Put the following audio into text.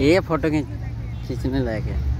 ये फ़ोटो खींच खींचने लायक है।